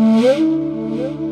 Música